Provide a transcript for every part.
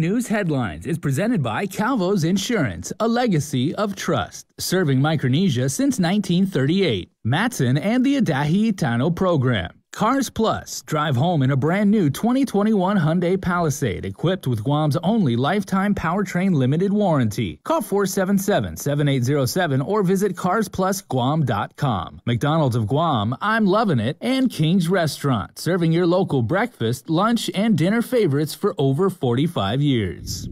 News Headlines is presented by Calvo's Insurance, a legacy of trust, serving Micronesia since 1938. Matson and the Adahi I Tano program. Cars Plus. Drive home in a brand new 2021 Hyundai Palisade equipped with Guam's only lifetime powertrain limited warranty. Call 477-7807 or visit carsplusguam.com. McDonald's of Guam, I'm loving it, and King's Restaurant, serving your local breakfast, lunch, and dinner favorites for over 45 years.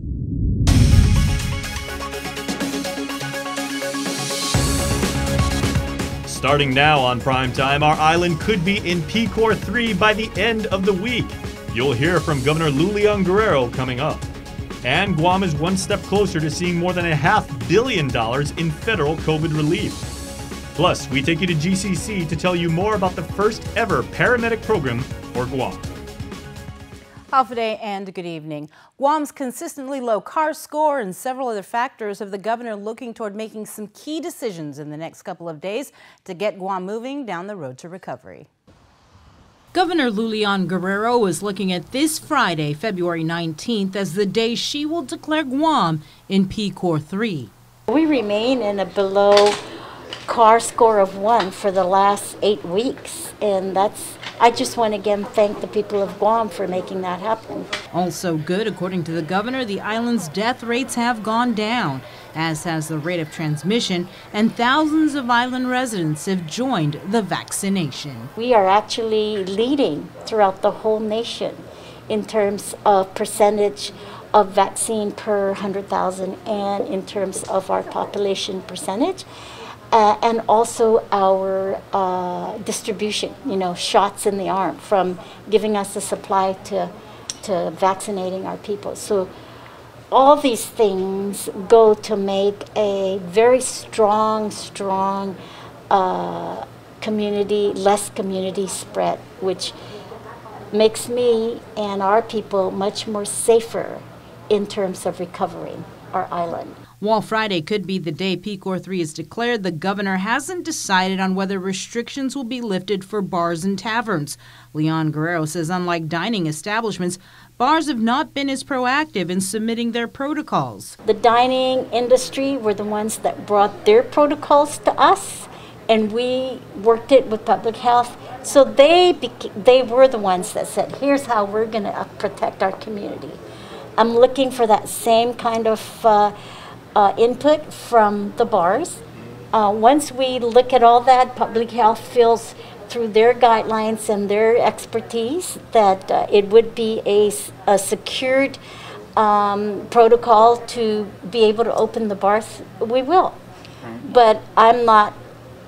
Starting now on prime time, our island could be in PCOR 3 by the end of the week. You'll hear from Governor Lou Leon Guerrero coming up. And Guam is one step closer to seeing more than a half billion dollars in federal COVID relief. Plus, we take you to GCC to tell you more about the first ever paramedic program for Guam. Hafa Adai and good evening. Guam's consistently low CAR score and several other factors have the governor looking toward making some key decisions in the next couple of days to get Guam moving down the road to recovery. Governor Lou Leon Guerrero is looking at this Friday, February 19th, as the day she will declare Guam in PCOR 3. We remain in a below CAR score of one for the last eight weeks, and that's I just want to again thank the people of Guam for making that happen. Also good, according to the governor, the island's death rates have gone down, as has the rate of transmission, and thousands of island residents have joined the vaccination. We are actually leading throughout the whole nation in terms of percentage of vaccine per 100,000 and in terms of our population percentage uh, and also our uh, distribution, you know, shots in the arm from giving us the supply to, to vaccinating our people. So all these things go to make a very strong, strong uh, community, less community spread, which makes me and our people much more safer in terms of recovering our island. While Friday could be the day PCOR 3 is declared, the governor hasn't decided on whether restrictions will be lifted for bars and taverns. Leon Guerrero says unlike dining establishments, bars have not been as proactive in submitting their protocols. The dining industry were the ones that brought their protocols to us, and we worked it with public health. So they, they were the ones that said, here's how we're going to protect our community. I'm looking for that same kind of uh, uh, input from the bars. Uh, once we look at all that, public health feels through their guidelines and their expertise that uh, it would be a, a secured um, protocol to be able to open the bars, we will. But I'm not,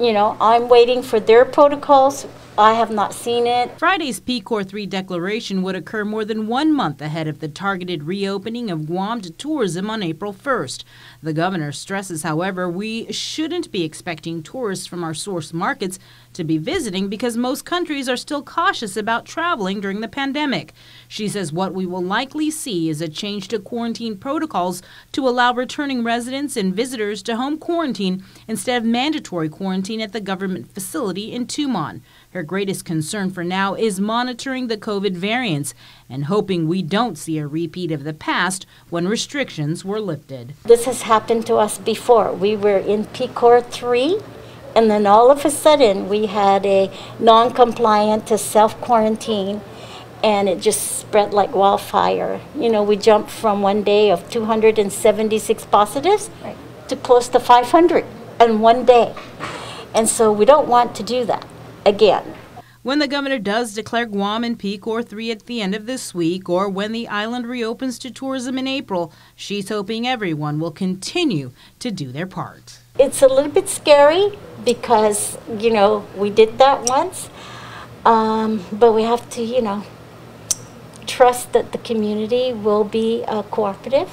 you know, I'm waiting for their protocols. I have not seen it. Friday's PCOR 3 declaration would occur more than one month ahead of the targeted reopening of Guam to tourism on April 1st. The governor stresses, however, we shouldn't be expecting tourists from our source markets to be visiting because most countries are still cautious about traveling during the pandemic. She says what we will likely see is a change to quarantine protocols to allow returning residents and visitors to home quarantine instead of mandatory quarantine at the government facility in Tumon. Her greatest concern for now is monitoring the COVID variants and hoping we don't see a repeat of the past when restrictions were lifted. This has happened to us before. We were in PCOR 3 and then all of a sudden we had a non-compliant to self-quarantine and it just spread like wildfire. You know, we jumped from one day of 276 positives right. to close to 500 in one day. And so we don't want to do that again. When the governor does declare Guam in PCOR 3 at the end of this week, or when the island reopens to tourism in April, she's hoping everyone will continue to do their part. It's a little bit scary because, you know, we did that once, um, but we have to, you know, trust that the community will be uh, cooperative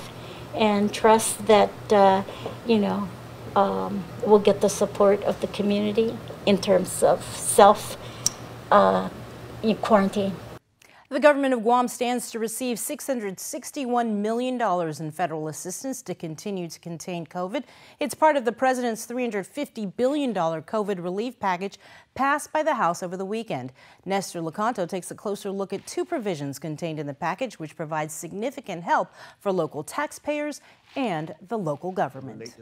and trust that, uh, you know, um, we'll get the support of the community in terms of self uh, quarantine. The government of Guam stands to receive $661 million in federal assistance to continue to contain COVID. It's part of the president's $350 billion COVID relief package passed by the House over the weekend. Nestor Licanto takes a closer look at two provisions contained in the package, which provides significant help for local taxpayers and the local government.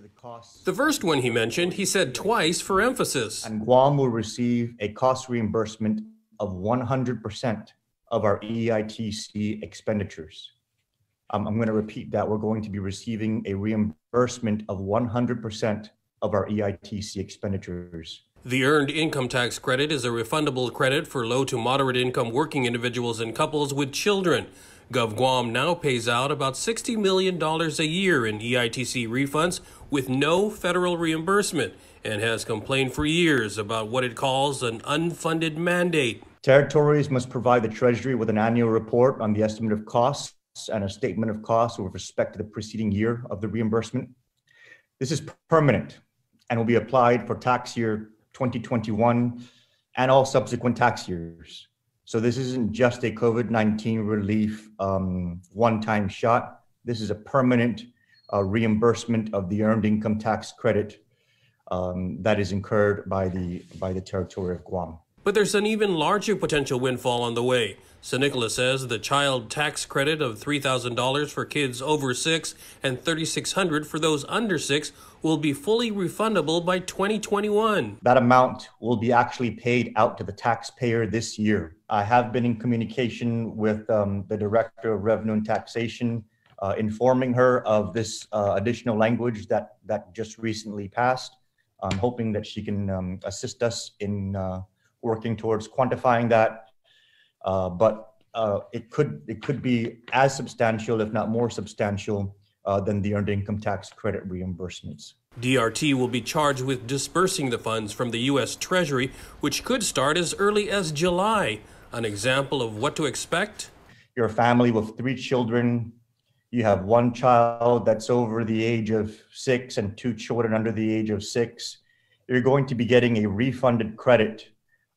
The first one he mentioned, he said twice for emphasis. And Guam will receive a cost reimbursement of 100 percent of our EITC expenditures. Um, I'm going to repeat that. We're going to be receiving a reimbursement of 100% of our EITC expenditures. The Earned Income Tax Credit is a refundable credit for low to moderate income working individuals and couples with children. Gov Guam now pays out about $60 million a year in EITC refunds with no federal reimbursement and has complained for years about what it calls an unfunded mandate. Territories must provide the Treasury with an annual report on the estimate of costs and a statement of costs with respect to the preceding year of the reimbursement. This is permanent and will be applied for tax year 2021 and all subsequent tax years. So this isn't just a COVID-19 relief um, one-time shot. This is a permanent uh, reimbursement of the earned income tax credit um, that is incurred by the by the territory of Guam. But there's an even larger potential windfall on the way. San Nicolas says the child tax credit of $3,000 for kids over six and 3,600 for those under six will be fully refundable by 2021. That amount will be actually paid out to the taxpayer this year. I have been in communication with um, the Director of Revenue and Taxation, uh, informing her of this uh, additional language that, that just recently passed. I'm hoping that she can um, assist us in uh, working towards quantifying that. Uh, but uh, it could it could be as substantial, if not more substantial, uh, than the earned income tax credit reimbursements. DRT will be charged with dispersing the funds from the U.S. Treasury, which could start as early as July. An example of what to expect? You're a family with three children. You have one child that's over the age of six and two children under the age of six. You're going to be getting a refunded credit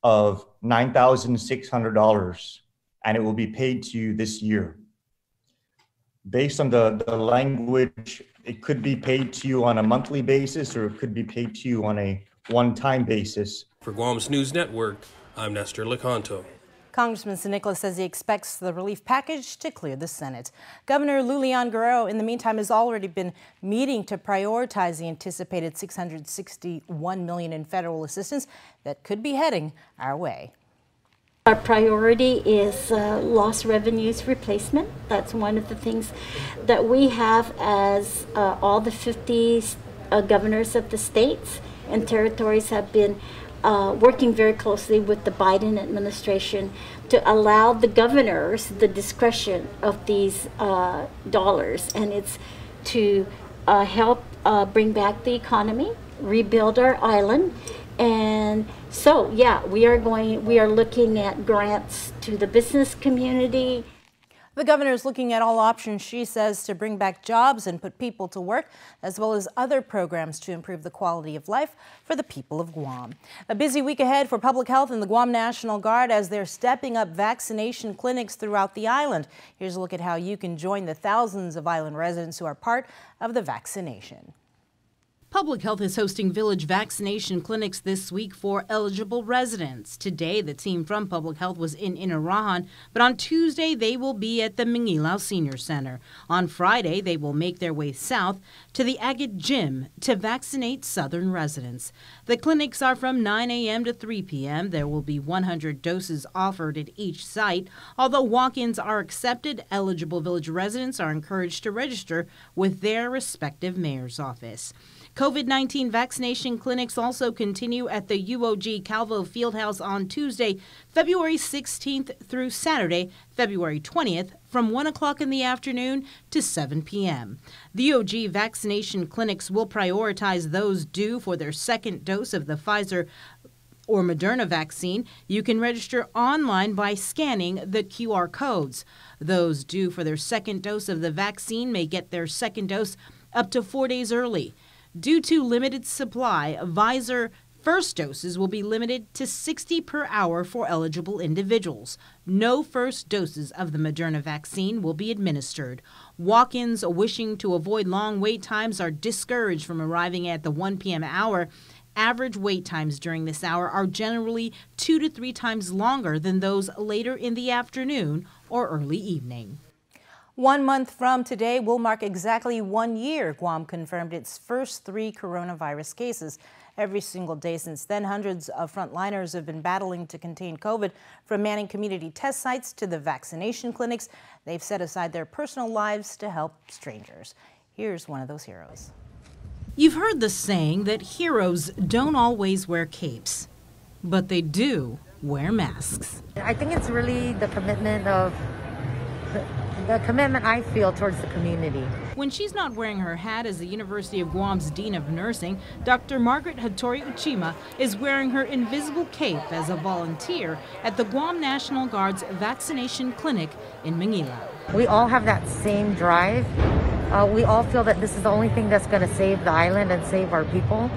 of $9,600 and it will be paid to you this year. Based on the, the language, it could be paid to you on a monthly basis or it could be paid to you on a one-time basis. For Guam's News Network, I'm Nestor Licanto. Congressman. Nicolas says he expects the relief package to clear the Senate. Governor Lou Leon Guerrero, in the meantime, has already been meeting to prioritize the anticipated 661 million in federal assistance that could be heading our way. Our priority is uh, lost revenues replacement. That's one of the things that we have as uh, all the 50 uh, governors of the states and territories have been uh, working very closely with the Biden administration to allow the governors the discretion of these uh, dollars. And it's to uh, help uh, bring back the economy, rebuild our island. And so, yeah, we are going, we are looking at grants to the business community. The governor is looking at all options, she says, to bring back jobs and put people to work, as well as other programs to improve the quality of life for the people of Guam. A busy week ahead for public health and the Guam National Guard as they're stepping up vaccination clinics throughout the island. Here's a look at how you can join the thousands of island residents who are part of the vaccination. Public Health is hosting village vaccination clinics this week for eligible residents. Today, the team from Public Health was in Inarajan, but on Tuesday, they will be at the Mangilao Senior Center. On Friday, they will make their way south to the Agat Gym to vaccinate southern residents. The clinics are from 9 a.m. to 3 p.m. There will be 100 doses offered at each site. Although walk ins are accepted, eligible village residents are encouraged to register with their respective mayor's office. COVID 19 vaccination clinics also continue at the UOG Calvo Fieldhouse on Tuesday, February 16th through Saturday, February 20th, from 1 o'clock in the afternoon to 7 p.m. The UOG vaccination clinics will prioritize those due for their second dose of the Pfizer or Moderna vaccine, you can register online by scanning the QR codes. Those due for their second dose of the vaccine may get their second dose up to four days early. Due to limited supply, Pfizer First doses will be limited to 60 per hour for eligible individuals. No first doses of the Moderna vaccine will be administered. Walk ins wishing to avoid long wait times are discouraged from arriving at the 1 p.m. hour. Average wait times during this hour are generally two to three times longer than those later in the afternoon or early evening. One month from today will mark exactly one year Guam confirmed its first three coronavirus cases. Every single day since then, hundreds of frontliners have been battling to contain COVID. From manning community test sites to the vaccination clinics, they've set aside their personal lives to help strangers. Here's one of those heroes. You've heard the saying that heroes don't always wear capes, but they do wear masks. I think it's really the commitment of the commitment I feel towards the community. When she's not wearing her hat as the University of Guam's Dean of Nursing, Dr. Margaret Hattori Uchima is wearing her invisible cape as a volunteer at the Guam National Guard's vaccination clinic in Mangilao. We all have that same drive. Uh, we all feel that this is the only thing that's going to save the island and save our people.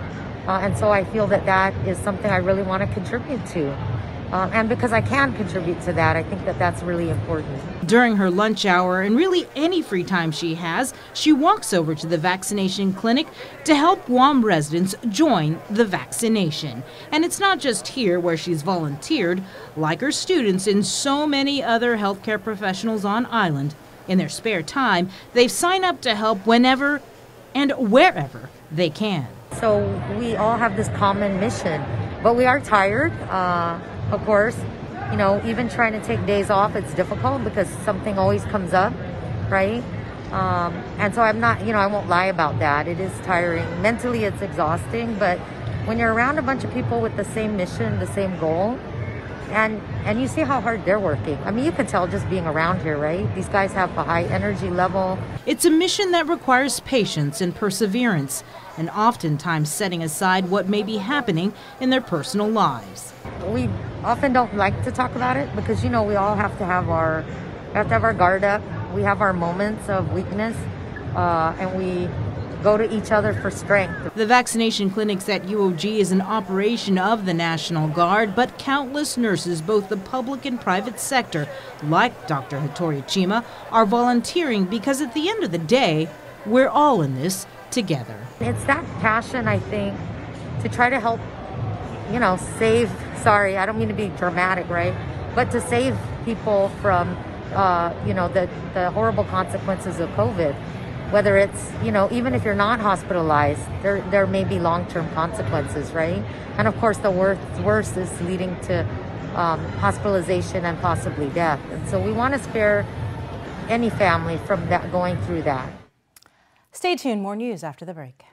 Uh, and so I feel that that is something I really want to contribute to. Um, and because I can contribute to that, I think that that's really important. During her lunch hour and really any free time she has, she walks over to the vaccination clinic to help Guam residents join the vaccination. And it's not just here where she's volunteered, like her students and so many other healthcare professionals on island. In their spare time, they sign up to help whenever and wherever they can. So we all have this common mission, but we are tired. Uh, of course. You know, even trying to take days off, it's difficult because something always comes up, right? Um, and so I'm not, you know, I won't lie about that. It is tiring. Mentally, it's exhausting, but when you're around a bunch of people with the same mission, the same goal, and and you see how hard they're working. I mean, you can tell just being around here, right? These guys have a high energy level. It's a mission that requires patience and perseverance, and oftentimes setting aside what may be happening in their personal lives. We often don't like to talk about it because you know we all have to have our have to have our guard up. We have our moments of weakness, uh, and we go to each other for strength. The vaccination clinics at UOG is an operation of the National Guard, but countless nurses, both the public and private sector, like Dr. Hattori Uchima, are volunteering because at the end of the day, we're all in this together. It's that passion, I think, to try to help, you know, save, sorry, I don't mean to be dramatic, right? But to save people from, uh, you know, the, the horrible consequences of COVID whether it's you know even if you're not hospitalized there there may be long-term consequences right? And of course the worst worst is leading to um, hospitalization and possibly death. And so we want to spare any family from that going through that. Stay tuned more news after the break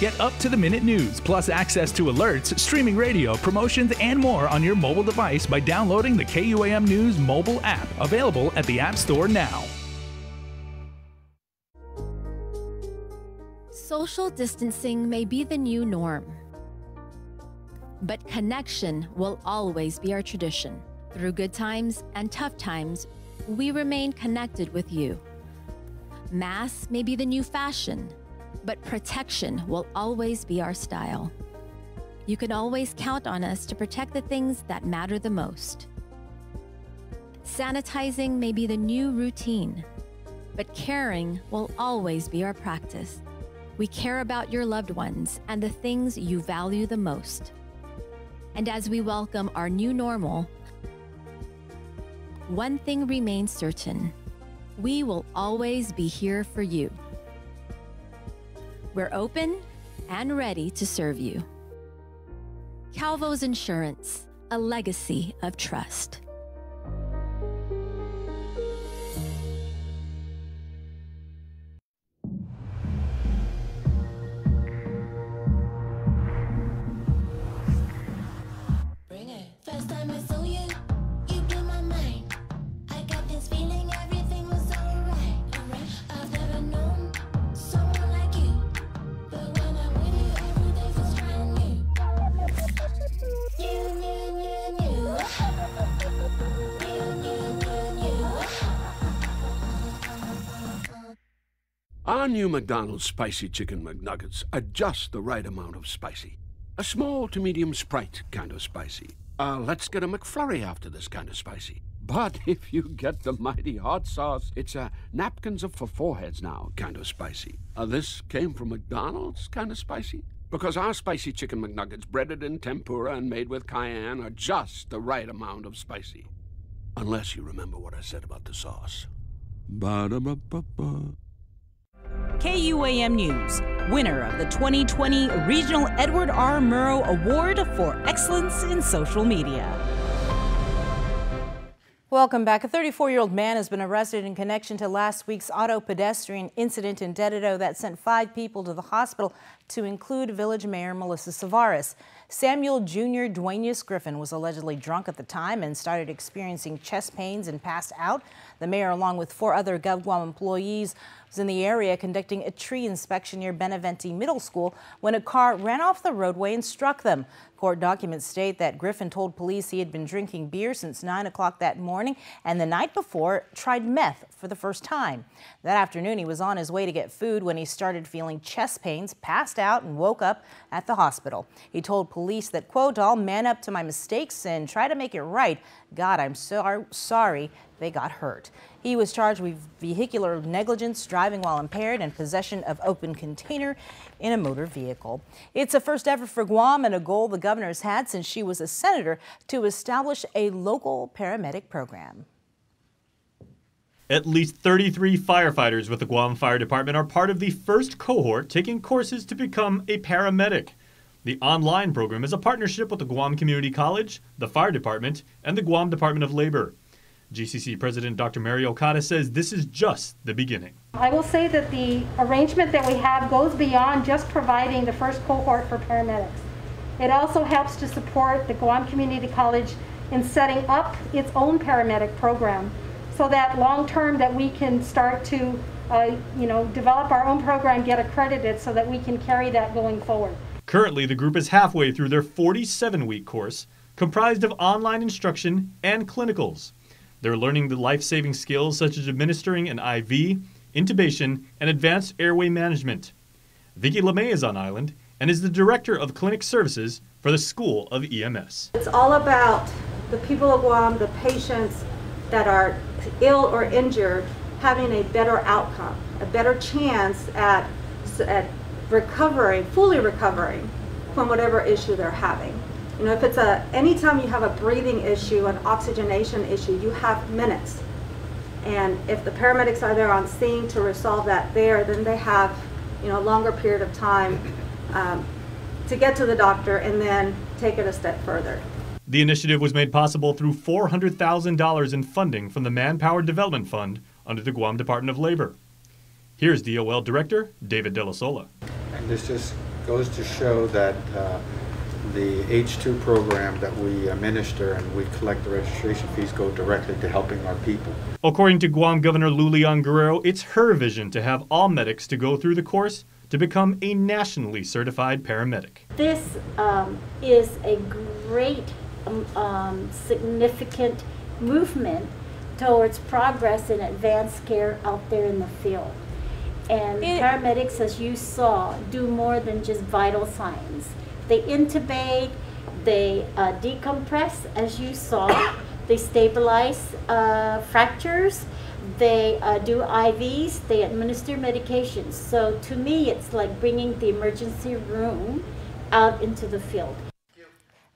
Get up to the minute news, plus access to alerts, streaming radio, promotions, and more on your mobile device by downloading the KUAM News mobile app, available at the App Store now. Social distancing may be the new norm, but connection will always be our tradition. Through good times and tough times, we remain connected with you. Mass may be the new fashion, but protection will always be our style. You can always count on us to protect the things that matter the most. Sanitizing may be the new routine, but caring will always be our practice. We care about your loved ones and the things you value the most. And as we welcome our new normal, one thing remains certain we will always be here for you. We're open and ready to serve you. Calvo's Insurance, a legacy of trust. Our new McDonald's Spicy Chicken McNuggets are just the right amount of spicy. A small to medium Sprite kind of spicy. Uh, let's get a McFlurry after this kind of spicy. But if you get the mighty hot sauce, it's a napkins up for foreheads now kind of spicy. Uh, this came from McDonald's kind of spicy. Because our spicy chicken McNuggets, breaded in tempura and made with cayenne, are just the right amount of spicy. Unless you remember what I said about the sauce. Ba-da-ba-ba-ba. KUAM News, winner of the 2020 Regional Edward R. Murrow Award for Excellence in Social Media. Welcome back. A 34-year-old man has been arrested in connection to last week's auto pedestrian incident in Dededo that sent five people to the hospital, to include Village Mayor Melissa Savares. Samuel Jr. Duenas Griffin was allegedly drunk at the time and started experiencing chest pains and passed out. The mayor, along with four other GovGuam employees, was in the area conducting a tree inspection near Benavente Middle School when a car ran off the roadway and struck them. Court documents state that Griffin told police he had been drinking beer since 9 o'clock that morning and the night before tried meth for the first time. That afternoon, he was on his way to get food when he started feeling chest pains, passed out, and woke up at the hospital. He told police that, quote, I'll man up to my mistakes and try to make it right. God, I'm so sorry they got hurt. He was charged with vehicular negligence, driving while impaired, and possession of open container in a motor vehicle. It's a first ever for Guam and a goal the governor has had since she was a senator to establish a local paramedic program. At least 33 firefighters with the Guam Fire Department are part of the first cohort taking courses to become a paramedic. The online program is a partnership with the Guam Community College, the Fire Department, and the Guam Department of Labor. GCC President Dr. Mary Okada says this is just the beginning. I will say that the arrangement that we have goes beyond just providing the first cohort for paramedics. It also helps to support the Guam Community College in setting up its own paramedic program so that long term that we can start to uh, you know, develop our own program, get accredited so that we can carry that going forward. Currently, the group is halfway through their 47 week course, comprised of online instruction and clinicals. They're learning the life saving skills such as administering an IV, intubation, and advanced airway management. Vicki LeMay is on island and is the Director of Clinic Services for the School of EMS. It's all about the people of Guam, the patients that are ill or injured, having a better outcome, a better chance at, at recovering, fully recovering from whatever issue they're having. You know, if it's a, anytime you have a breathing issue, an oxygenation issue, you have minutes. And if the paramedics are there on scene to resolve that there, then they have, you know, a longer period of time um, to get to the doctor and then take it a step further. The initiative was made possible through $400,000 in funding from the Manpower Development Fund under the Guam Department of Labor. Here's DOL Director David Dell'Isola. And this just goes to show that uh, the H2 program that we administer and we collect the registration fees go directly to helping our people. According to Guam Governor Lou Leon Guerrero, it's her vision to have all medics to go through the course to become a nationally certified paramedic. This um, is a great, um, um, significant movement towards progress in advanced care out there in the field. And it, paramedics, as you saw, do more than just vital signs. They intubate, they uh, decompress, as you saw, they stabilize uh, fractures, they uh, do IVs, they administer medications. So to me, it's like bringing the emergency room out into the field.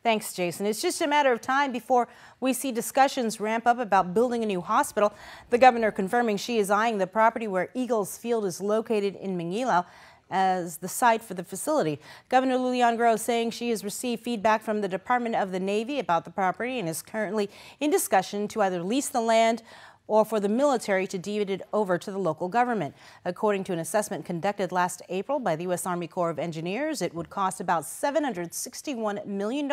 Thanks, Jason. It's just a matter of time before we see discussions ramp up about building a new hospital. The governor confirming she is eyeing the property where Eagles Field is located in Mangilao as the site for the facility. Governor Lou Leon Guerrero saying she has received feedback from the Department of the Navy about the property and is currently in discussion to either lease the land or for the military to deed it over to the local government. According to an assessment conducted last April by the U.S. Army Corps of Engineers, it would cost about $761 million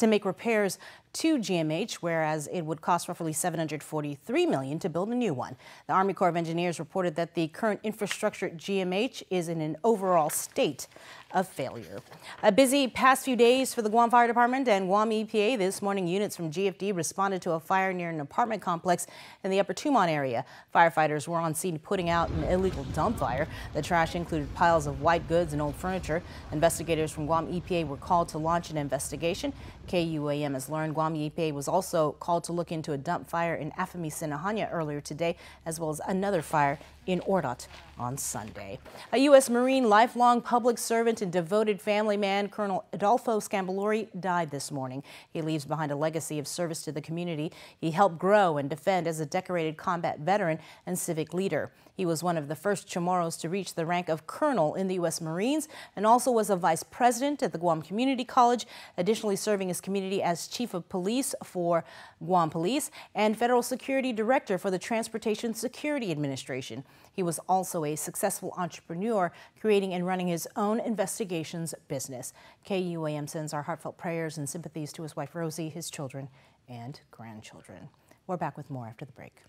to make repairs to GMH, whereas it would cost roughly 743 million to build a new one. The Army Corps of Engineers reported that the current infrastructure at GMH is in an overall state of failure. A busy past few days for the Guam Fire Department and Guam EPA. This morning, units from GFD responded to a fire near an apartment complex in the Upper Tumon area. Firefighters were on scene putting out an illegal dump fire. The trash included piles of white goods and old furniture. Investigators from Guam EPA were called to launch an investigation. KUAM has learned. Guam EPA was also called to look into a dump fire in Afami Sinajana earlier today, as well as another fire in Ordot on Sunday. A U.S. Marine lifelong public servant and devoted family man, Colonel Adolfo Sgambelluri, died this morning. He leaves behind a legacy of service to the community. He helped grow and defend as a decorated combat veteran and civic leader. He was one of the first Chamorros to reach the rank of colonel in the U.S. Marines and also was a vice president at the Guam Community College, additionally serving his community as chief of police for Guam Police and federal security director for the Transportation Security Administration. He was also a successful entrepreneur, creating and running his own investigations business. KUAM sends our heartfelt prayers and sympathies to his wife Rosie, his children, and grandchildren. We're back with more after the break.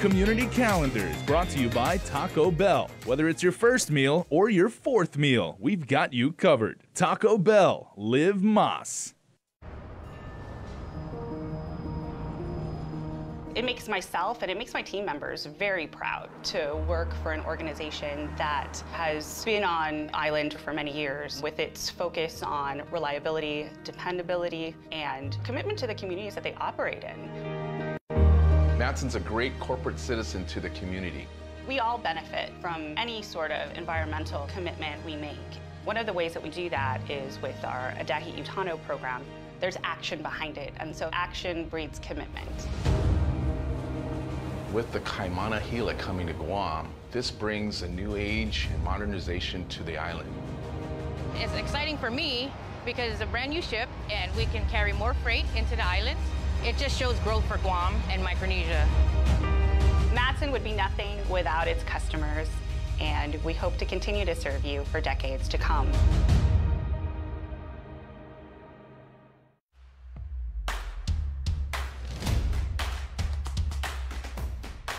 Community calendar is brought to you by Taco Bell. Whether it's your first meal or your fourth meal, we've got you covered. Taco Bell, live Más. It makes myself and it makes my team members very proud to work for an organization that has been on island for many years with its focus on reliability, dependability, and commitment to the communities that they operate in. Matson's a great corporate citizen to the community. We all benefit from any sort of environmental commitment we make. One of the ways that we do that is with our Adahi I Tano program. There's action behind it, and so action breeds commitment. With the Kaimana Hila coming to Guam, this brings a new age and modernization to the island. It's exciting for me because it's a brand new ship and we can carry more freight into the island it just shows growth for Guam and Micronesia. Matson would be nothing without its customers, and we hope to continue to serve you for decades to come.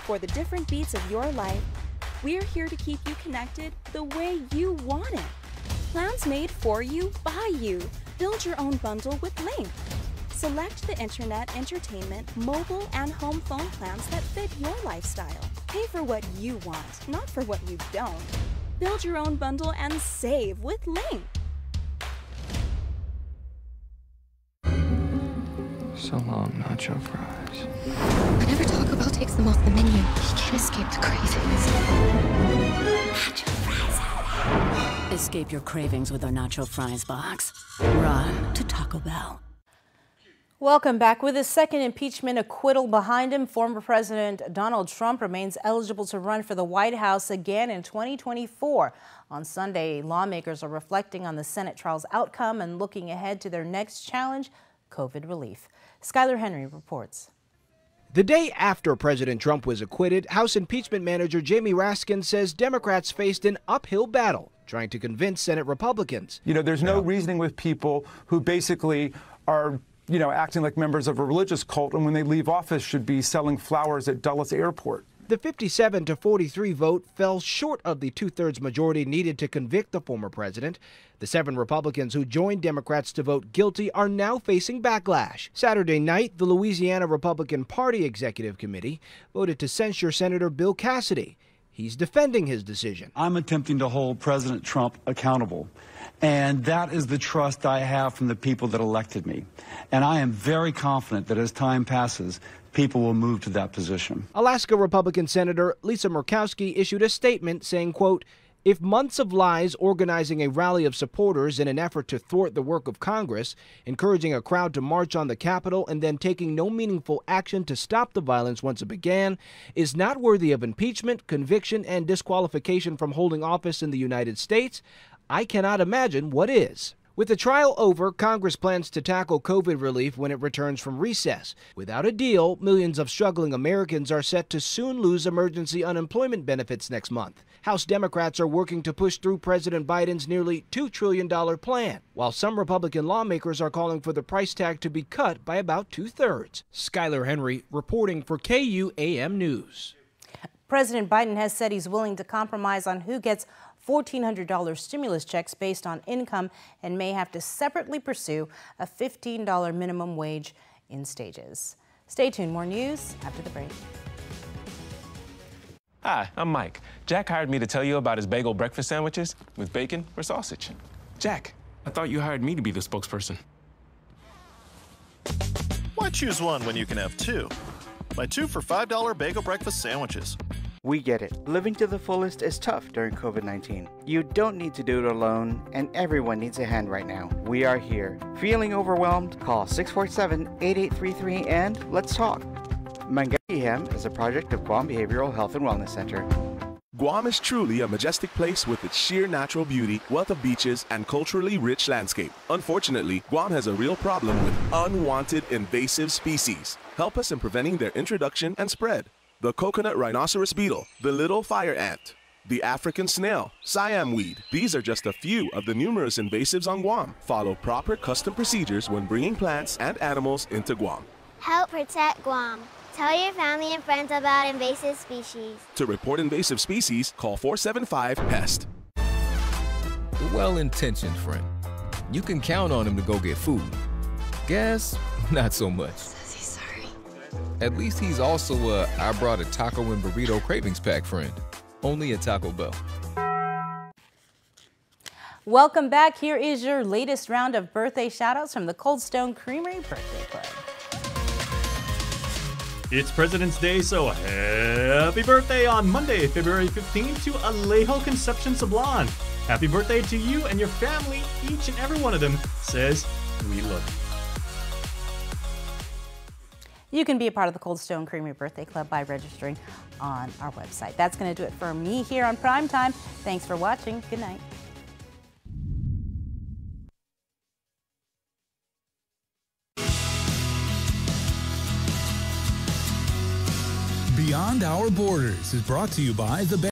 For the different beats of your life, we're here to keep you connected the way you want it. Plans made for you, by you. Build your own bundle with Link. Select the internet, entertainment, mobile, and home phone plans that fit your lifestyle. Pay for what you want, not for what you don't. Build your own bundle and save with Link. So long, nacho fries. Whenever Taco Bell takes them off the menu, he can't escape the cravings. Nacho fries. Escape your cravings with our nacho fries box. Run to Taco Bell. Welcome back. With his second impeachment acquittal behind him, former President Donald Trump remains eligible to run for the White House again in 2024. On Sunday, lawmakers are reflecting on the Senate trial's outcome and looking ahead to their next challenge, COVID relief. Skyler Henry reports. The day after President Trump was acquitted, House impeachment manager Jamie Raskin says Democrats faced an uphill battle trying to convince Senate Republicans. You know, there's no reasoning with people who basically are you know, acting like members of a religious cult, and when they leave office, should be selling flowers at Dulles Airport. The 57 to 43 vote fell short of the two thirds majority needed to convict the former president. The seven Republicans who joined Democrats to vote guilty are now facing backlash. Saturday night, the Louisiana Republican Party Executive Committee voted to censure Senator Bill Cassidy. He's defending his decision. I'm attempting to hold President Trump accountable. And that is the trust I have from the people that elected me. And I am very confident that as time passes, people will move to that position. Alaska Republican Senator Lisa Murkowski issued a statement saying, quote, If months of lies organizing a rally of supporters in an effort to thwart the work of Congress, encouraging a crowd to march on the Capitol, and then taking no meaningful action to stop the violence once it began, is not worthy of impeachment, conviction, and disqualification from holding office in the United States, I cannot imagine what is. With the trial over, Congress plans to tackle COVID relief when it returns from recess. Without a deal, millions of struggling Americans are set to soon lose emergency unemployment benefits next month. House Democrats are working to push through President Biden's nearly $2 trillion plan, while some Republican lawmakers are calling for the price tag to be cut by about two thirds. Skyler Henry reporting for KUAM News. President Biden has said he's willing to compromise on who gets $1,400 stimulus checks based on income and may have to separately pursue a $15 minimum wage in stages. Stay tuned, more news after the break. Hi, I'm Mike. Jack hired me to tell you about his bagel breakfast sandwiches with bacon or sausage. Jack, I thought you hired me to be the spokesperson. Why choose one when you can have two? My two for $5 bagel breakfast sandwiches. We get it. Living to the fullest is tough during COVID 19. You don't need to do it alone, and everyone needs a hand right now. We are here. Feeling overwhelmed? Call 647 8833 and let's talk. Mangahiam is a project of Guam Behavioral Health and Wellness Center. Guam is truly a majestic place with its sheer natural beauty, wealth of beaches, and culturally rich landscape. Unfortunately, Guam has a real problem with unwanted invasive species. Help us in preventing their introduction and spread. The coconut rhinoceros beetle, the little fire ant, the African snail, Siam weed. These are just a few of the numerous invasives on Guam. Follow proper custom procedures when bringing plants and animals into Guam. Help protect Guam. Tell your family and friends about invasive species. To report invasive species, call 475 PEST. The well intentioned friend. You can count on him to go get food. Guess not so much. Says he's sorry. At least he's also a I brought a taco and burrito cravings pack friend. Only at Taco Bell. Welcome back. Here is your latest round of birthday shoutouts from the Cold Stone Creamery Birthday Club. It's President's Day, so happy birthday on Monday, February 15th to Alejo Concepcion Sablon. Happy birthday to you and your family. Each and every one of them says, We love you. You can be a part of the Cold Stone Creamery Birthday Club by registering on our website. That's going to do it for me here on Prime Time. Thanks for watching. Good night. Beyond Our Borders is brought to you by the